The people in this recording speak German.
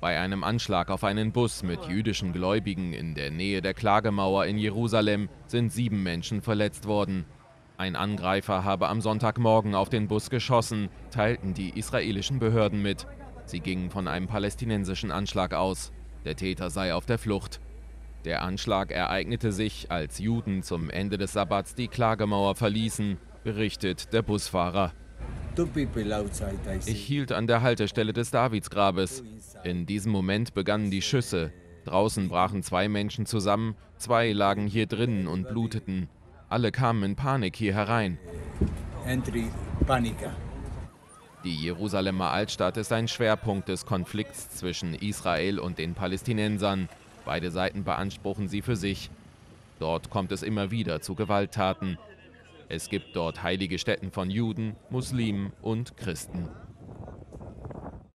Bei einem Anschlag auf einen Bus mit jüdischen Gläubigen in der Nähe der Klagemauer in Jerusalem sind sieben Menschen verletzt worden. Ein Angreifer habe am Sonntagmorgen auf den Bus geschossen, teilten die israelischen Behörden mit. Sie gingen von einem palästinensischen Anschlag aus. Der Täter sei auf der Flucht. Der Anschlag ereignete sich, als Juden zum Ende des Sabbats die Klagemauer verließen, berichtet der Busfahrer. Ich hielt an der Haltestelle des Davidsgrabes. In diesem Moment begannen die Schüsse. Draußen brachen zwei Menschen zusammen, zwei lagen hier drinnen und bluteten. Alle kamen in Panik hier herein. Die Jerusalemer Altstadt ist ein Schwerpunkt des Konflikts zwischen Israel und den Palästinensern. Beide Seiten beanspruchen sie für sich. Dort kommt es immer wieder zu Gewalttaten. Es gibt dort heilige Stätten von Juden, Muslimen und Christen.